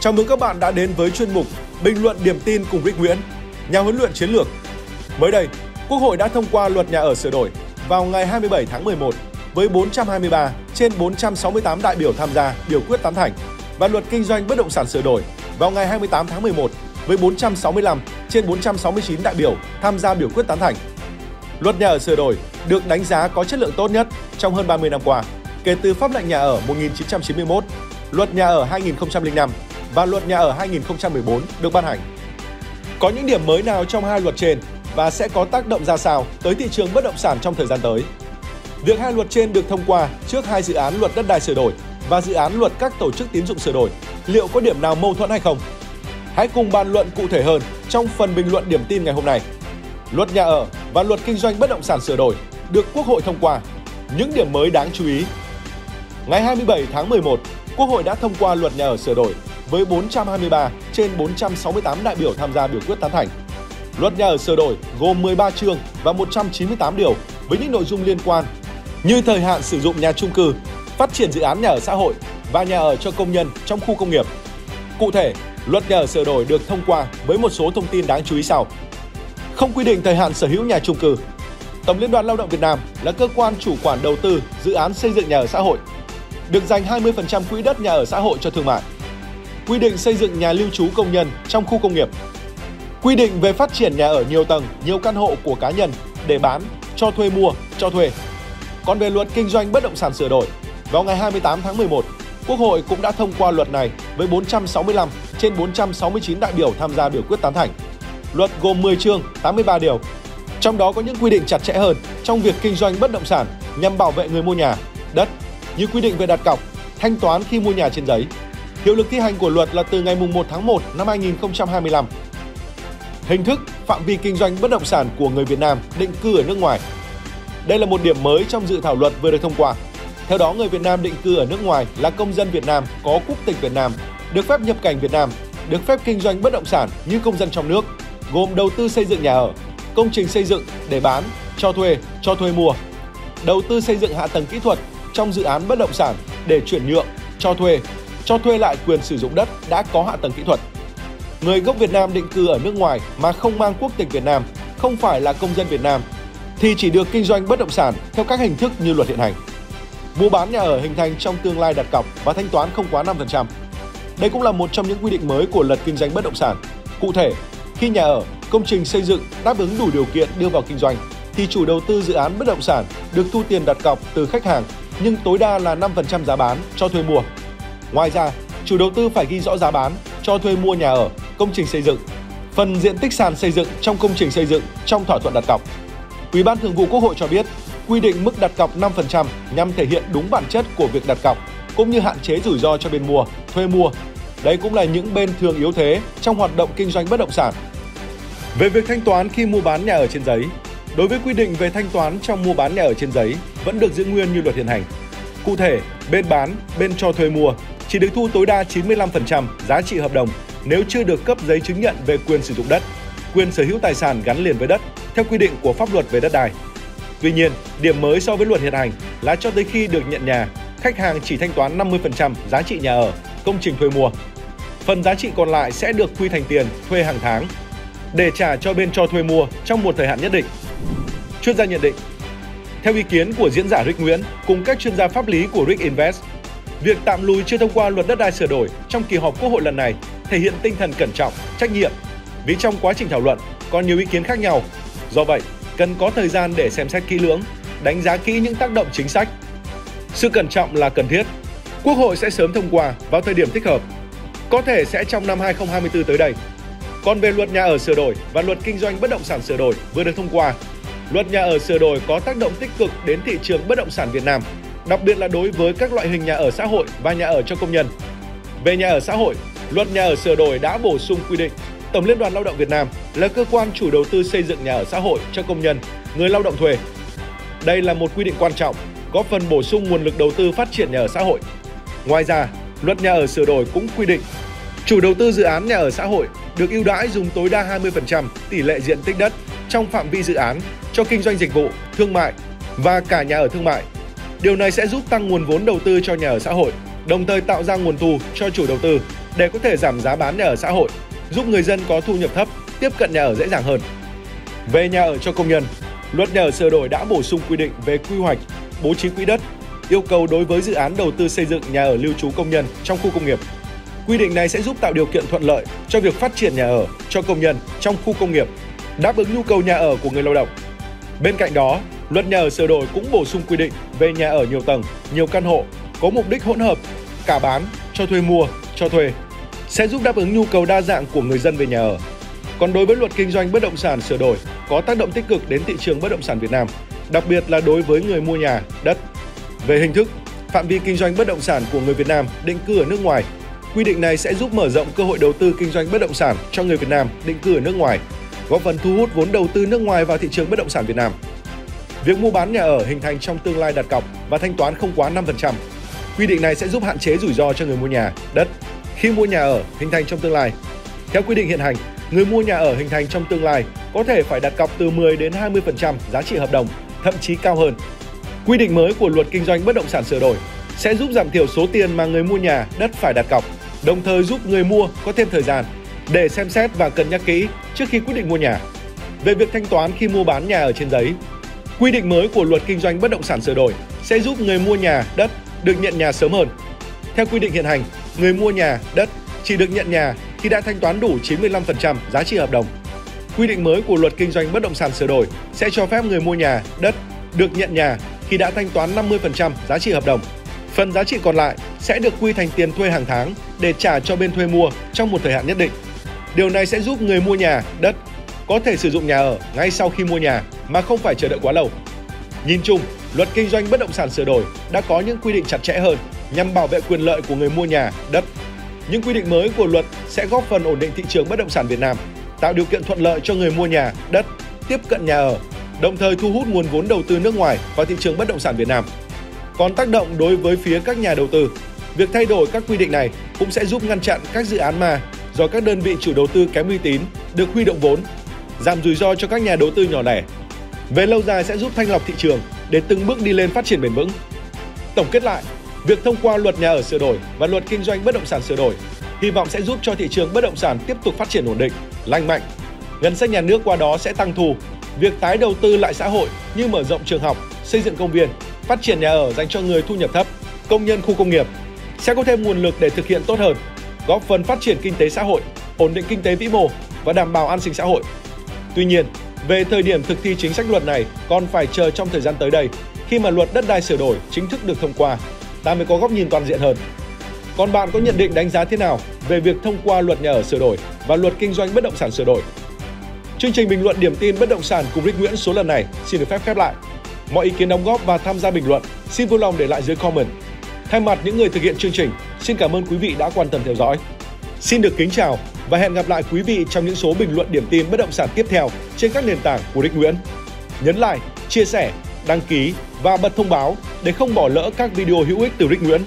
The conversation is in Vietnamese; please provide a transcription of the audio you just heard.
Chào mừng các bạn đã đến với chuyên mục Bình luận điểm tin cùng Rick Nguyễn, nhà huấn luyện chiến lược. Mới đây, Quốc hội đã thông qua luật nhà ở sửa đổi vào ngày 27 tháng 11 với 423 trên 468 đại biểu tham gia biểu quyết tán thành và luật kinh doanh bất động sản sửa đổi vào ngày 28 tháng 11 với 465 trên 469 đại biểu tham gia biểu quyết tán thành. Luật nhà ở sửa đổi được đánh giá có chất lượng tốt nhất trong hơn 30 năm qua, kể từ pháp lệnh nhà ở 1991, luật nhà ở 2005 và luật nhà ở 2014 được ban hành. Có những điểm mới nào trong hai luật trên và sẽ có tác động ra sao tới thị trường bất động sản trong thời gian tới? Việc hai luật trên được thông qua trước hai dự án luật đất đai sửa đổi và dự án luật các tổ chức tín dụng sửa đổi, liệu có điểm nào mâu thuẫn hay không? Hãy cùng bàn luận cụ thể hơn trong phần bình luận điểm tin ngày hôm nay. Luật nhà ở và luật kinh doanh bất động sản sửa đổi được Quốc hội thông qua. Những điểm mới đáng chú ý. Ngày 27 tháng 11, Quốc hội đã thông qua luật nhà ở sửa đổi với 423 trên 468 đại biểu tham gia biểu quyết tán thành. Luật nhà ở sửa đổi gồm 13 chương và 198 điều với những nội dung liên quan như thời hạn sử dụng nhà chung cư, phát triển dự án nhà ở xã hội và nhà ở cho công nhân trong khu công nghiệp. Cụ thể, luật nhà ở sửa đổi được thông qua với một số thông tin đáng chú ý sau. Không quy định thời hạn sở hữu nhà chung cư. Tổng Liên đoàn Lao động Việt Nam là cơ quan chủ quản đầu tư dự án xây dựng nhà ở xã hội, được dành 20% quỹ đất nhà ở xã hội cho thương mại. Quy định xây dựng nhà lưu trú công nhân trong khu công nghiệp. Quy định về phát triển nhà ở nhiều tầng, nhiều căn hộ của cá nhân để bán, cho thuê mua, cho thuê. Còn về luật kinh doanh bất động sản sửa đổi, vào ngày 28 tháng 11, Quốc hội cũng đã thông qua luật này với 465 trên 469 đại biểu tham gia biểu quyết tán thành. Luật gồm 10 chương, 83 điều. Trong đó có những quy định chặt chẽ hơn trong việc kinh doanh bất động sản nhằm bảo vệ người mua nhà, đất, như quy định về đặt cọc, thanh toán khi mua nhà trên giấy. Hiệu lực thi hành của luật là từ ngày 1 tháng 1 năm 2025. Hình thức, phạm vi kinh doanh bất động sản của người Việt Nam định cư ở nước ngoài. Đây là một điểm mới trong dự thảo luật vừa được thông qua. Theo đó, người Việt Nam định cư ở nước ngoài là công dân Việt Nam có quốc tịch Việt Nam, được phép nhập cảnh Việt Nam, được phép kinh doanh bất động sản như công dân trong nước, gồm đầu tư xây dựng nhà ở, công trình xây dựng để bán, cho thuê, cho thuê mua, đầu tư xây dựng hạ tầng kỹ thuật trong dự án bất động sản để chuyển nhượng, cho thuê, cho thuê lại quyền sử dụng đất đã có hạ tầng kỹ thuật. Người gốc Việt Nam định cư ở nước ngoài mà không mang quốc tịch Việt Nam, không phải là công dân Việt Nam thì chỉ được kinh doanh bất động sản theo các hình thức như luật hiện hành. Mua bán nhà ở hình thành trong tương lai đặt cọc và thanh toán không quá 5%. Đây cũng là một trong những quy định mới của luật kinh doanh bất động sản. Cụ thể, khi nhà ở, công trình xây dựng đáp ứng đủ điều kiện đưa vào kinh doanh thì chủ đầu tư dự án bất động sản được thu tiền đặt cọc từ khách hàng nhưng tối đa là 5% giá bán cho thuê mua. Ngoài ra, chủ đầu tư phải ghi rõ giá bán cho thuê mua nhà ở, công trình xây dựng, phần diện tích sàn xây dựng trong công trình xây dựng trong thỏa thuận đặt cọc. Ủy ban Thường vụ Quốc hội cho biết, quy định mức đặt cọc 5% nhằm thể hiện đúng bản chất của việc đặt cọc cũng như hạn chế rủi ro cho bên mua, thuê mua. Đây cũng là những bên thường yếu thế trong hoạt động kinh doanh bất động sản. Về việc thanh toán khi mua bán nhà ở trên giấy, đối với quy định về thanh toán trong mua bán nhà ở trên giấy vẫn được giữ nguyên như luật hiện hành. Cụ thể, bên bán, bên cho thuê mua chỉ được thu tối đa 95% giá trị hợp đồng nếu chưa được cấp giấy chứng nhận về quyền sử dụng đất, quyền sở hữu tài sản gắn liền với đất theo quy định của pháp luật về đất đai. Tuy nhiên, điểm mới so với luật hiện hành là cho tới khi được nhận nhà, khách hàng chỉ thanh toán 50% giá trị nhà ở, công trình thuê mua. Phần giá trị còn lại sẽ được quy thành tiền thuê hàng tháng để trả cho bên cho thuê mua trong một thời hạn nhất định. Chuyên gia nhận định, theo ý kiến của diễn giả Rick Nguyễn cùng các chuyên gia pháp lý của Rick Invest, việc tạm lùi chưa thông qua luật đất đai sửa đổi trong kỳ họp Quốc hội lần này thể hiện tinh thần cẩn trọng, trách nhiệm vì trong quá trình thảo luận còn nhiều ý kiến khác nhau. Do vậy, cần có thời gian để xem xét kỹ lưỡng, đánh giá kỹ những tác động chính sách. Sự cẩn trọng là cần thiết. Quốc hội sẽ sớm thông qua vào thời điểm thích hợp. Có thể sẽ trong năm 2024 tới đây. Còn về luật nhà ở sửa đổi và luật kinh doanh bất động sản sửa đổi vừa được thông qua, luật nhà ở sửa đổi có tác động tích cực đến thị trường bất động sản Việt Nam, đặc biệt là đối với các loại hình nhà ở xã hội và nhà ở cho công nhân. Về nhà ở xã hội, luật nhà ở sửa đổi đã bổ sung quy định Tổng Liên đoàn Lao động Việt Nam là cơ quan chủ đầu tư xây dựng nhà ở xã hội cho công nhân, người lao động thuê. Đây là một quy định quan trọng, góp phần bổ sung nguồn lực đầu tư phát triển nhà ở xã hội. Ngoài ra, luật nhà ở sửa đổi cũng quy định chủ đầu tư dự án nhà ở xã hội được ưu đãi dùng tối đa 20% tỷ lệ diện tích đất trong phạm vi dự án cho kinh doanh dịch vụ, thương mại và cả nhà ở thương mại. Điều này sẽ giúp tăng nguồn vốn đầu tư cho nhà ở xã hội, đồng thời tạo ra nguồn thu cho chủ đầu tư để có thể giảm giá bán nhà ở xã hội, giúp người dân có thu nhập thấp tiếp cận nhà ở dễ dàng hơn. Về nhà ở cho công nhân, Luật nhà ở sửa đổi đã bổ sung quy định về quy hoạch, bố trí quỹ đất, yêu cầu đối với dự án đầu tư xây dựng nhà ở lưu trú công nhân trong khu công nghiệp. Quy định này sẽ giúp tạo điều kiện thuận lợi cho việc phát triển nhà ở cho công nhân trong khu công nghiệp, đáp ứng nhu cầu nhà ở của người lao động. Bên cạnh đó, Luật nhà ở sửa đổi cũng bổ sung quy định về nhà ở nhiều tầng, nhiều căn hộ có mục đích hỗn hợp, cả bán, cho thuê mua, cho thuê sẽ giúp đáp ứng nhu cầu đa dạng của người dân về nhà ở. Còn đối với luật kinh doanh bất động sản sửa đổi có tác động tích cực đến thị trường bất động sản Việt Nam, đặc biệt là đối với người mua nhà, đất. Về hình thức, phạm vi kinh doanh bất động sản của người Việt Nam định cư ở nước ngoài. Quy định này sẽ giúp mở rộng cơ hội đầu tư kinh doanh bất động sản cho người Việt Nam định cư ở nước ngoài, góp phần thu hút vốn đầu tư nước ngoài vào thị trường bất động sản Việt Nam. Việc mua bán nhà ở hình thành trong tương lai đặt cọc và thanh toán không quá 5%. Quy định này sẽ giúp hạn chế rủi ro cho người mua nhà, đất khi mua nhà ở hình thành trong tương lai. Theo quy định hiện hành, người mua nhà ở hình thành trong tương lai có thể phải đặt cọc từ 10 đến 20% giá trị hợp đồng, thậm chí cao hơn. Quy định mới của luật kinh doanh bất động sản sửa đổi sẽ giúp giảm thiểu số tiền mà người mua nhà, đất phải đặt cọc, đồng thời giúp người mua có thêm thời gian để xem xét và cân nhắc kỹ trước khi quyết định mua nhà. Về việc thanh toán khi mua bán nhà ở trên giấy, quy định mới của luật kinh doanh bất động sản sửa đổi sẽ giúp người mua nhà, đất được nhận nhà sớm hơn. Theo quy định hiện hành, người mua nhà, đất chỉ được nhận nhà khi đã thanh toán đủ 95% giá trị hợp đồng. Quy định mới của luật kinh doanh bất động sản sửa đổi sẽ cho phép người mua nhà, đất được nhận nhà khi đã thanh toán 50% giá trị hợp đồng. Phần giá trị còn lại sẽ được quy thành tiền thuê hàng tháng để trả cho bên thuê mua trong một thời hạn nhất định. Điều này sẽ giúp người mua nhà, đất có thể sử dụng nhà ở ngay sau khi mua nhà mà không phải chờ đợi quá lâu. Nhìn chung, luật kinh doanh bất động sản sửa đổi đã có những quy định chặt chẽ hơn nhằm bảo vệ quyền lợi của người mua nhà, đất những quy định mới của luật sẽ góp phần ổn định thị trường bất động sản Việt Nam, tạo điều kiện thuận lợi cho người mua nhà, đất tiếp cận nhà ở, đồng thời thu hút nguồn vốn đầu tư nước ngoài vào thị trường bất động sản Việt Nam. Còn tác động đối với phía các nhà đầu tư, việc thay đổi các quy định này cũng sẽ giúp ngăn chặn các dự án ma do các đơn vị chủ đầu tư kém uy tín được huy động vốn, giảm rủi ro cho các nhà đầu tư nhỏ lẻ. Về lâu dài sẽ giúp thanh lọc thị trường để từng bước đi lên phát triển bền vững. Tổng kết lại, Việc thông qua luật nhà ở sửa đổi và luật kinh doanh bất động sản sửa đổi hy vọng sẽ giúp cho thị trường bất động sản tiếp tục phát triển ổn định, lành mạnh. Ngân sách nhà nước qua đó sẽ tăng thu. Việc tái đầu tư lại xã hội như mở rộng trường học, xây dựng công viên, phát triển nhà ở dành cho người thu nhập thấp, công nhân khu công nghiệp sẽ có thêm nguồn lực để thực hiện tốt hơn, góp phần phát triển kinh tế xã hội, ổn định kinh tế vĩ mô và đảm bảo an sinh xã hội. Tuy nhiên, về thời điểm thực thi chính sách luật này còn phải chờ trong thời gian tới đây khi mà luật đất đai sửa đổi chính thức được thông qua ta mới có góc nhìn toàn diện hơn. Còn bạn có nhận định đánh giá thế nào về việc thông qua luật nhà ở sửa đổi và luật kinh doanh bất động sản sửa đổi? Chương trình bình luận điểm tin bất động sản cùng Rick Nguyễn số lần này xin được phép khép lại. Mọi ý kiến đóng góp và tham gia bình luận xin vui lòng để lại dưới comment. Thay mặt những người thực hiện chương trình, xin cảm ơn quý vị đã quan tâm theo dõi. Xin được kính chào và hẹn gặp lại quý vị trong những số bình luận điểm tin bất động sản tiếp theo trên các nền tảng của Đích Nguyễn. Nhấn like, chia sẻ, đăng ký và bật thông báo để không bỏ lỡ các video hữu ích từ Đích Nguyễn.